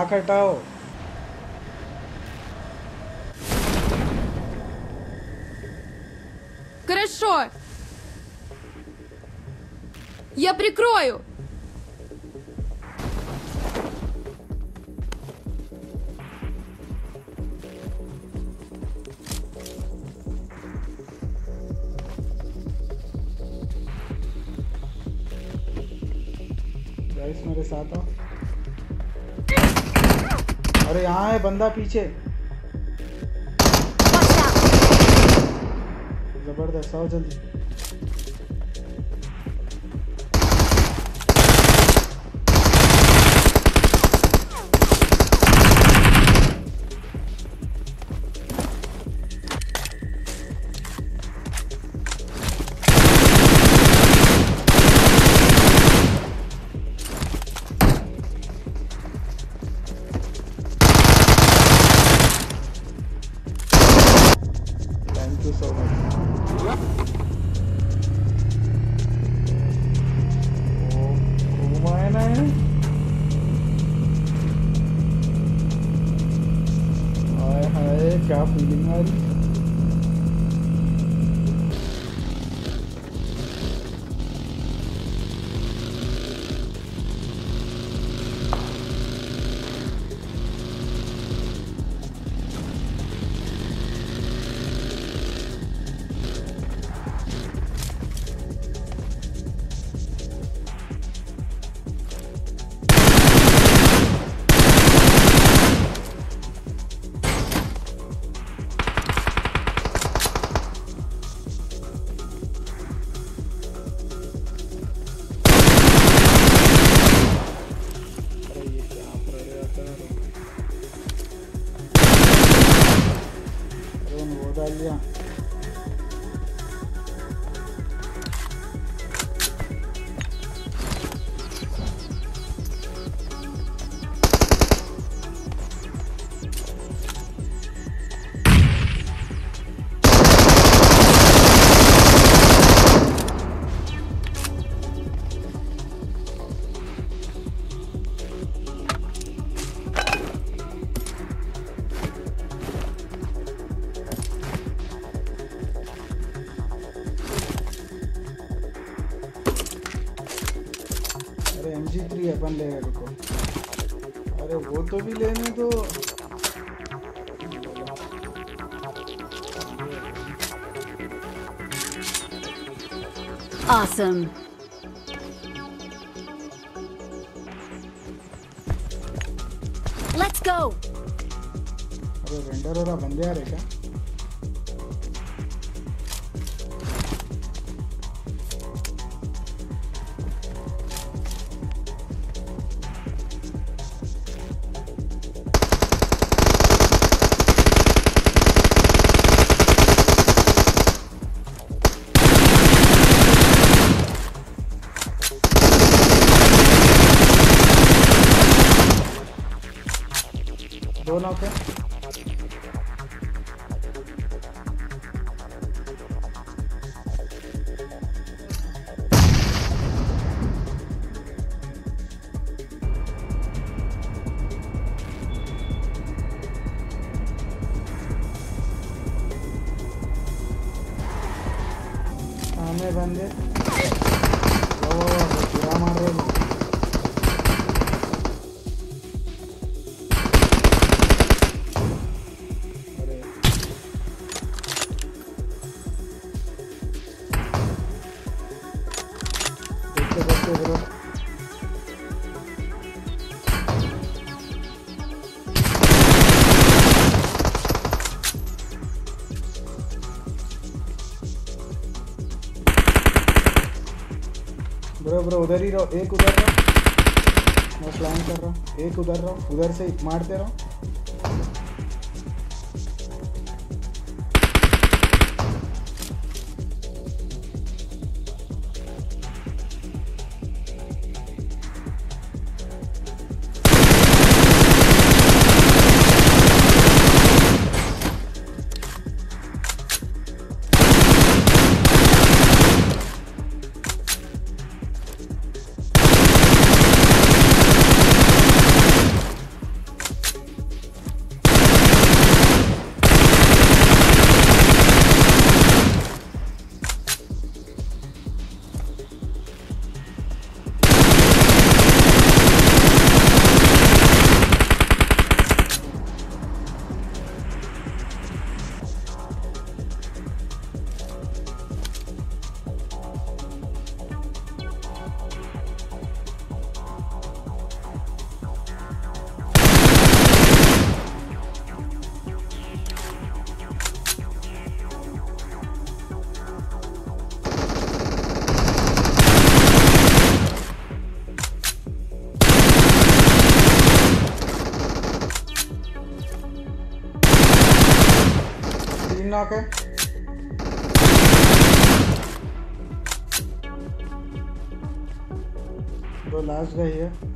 Mark हटाओ Хорошо. Я прикрою. Guys मेरे साथ आओ अरे यहाँ है बंदा पीछे। ज़बरदस्त आओ जल्दी। too so much. Rồi, hãy cà phê đi ngay Yeah. जी थ्री अपन ले रुको अरे वो तो भी लेने दो Awesome. Let's go. अरे रेंडर रहा बंदे आ रहे क्या दो नौके सामने ब्रो ब्रो उधर ही रहो, एक उधर रहो। मैं प्लान कर रहा हूँ, एक उधर रहो, उधर से मारते रहो। नॉक है दो लास्ट गई है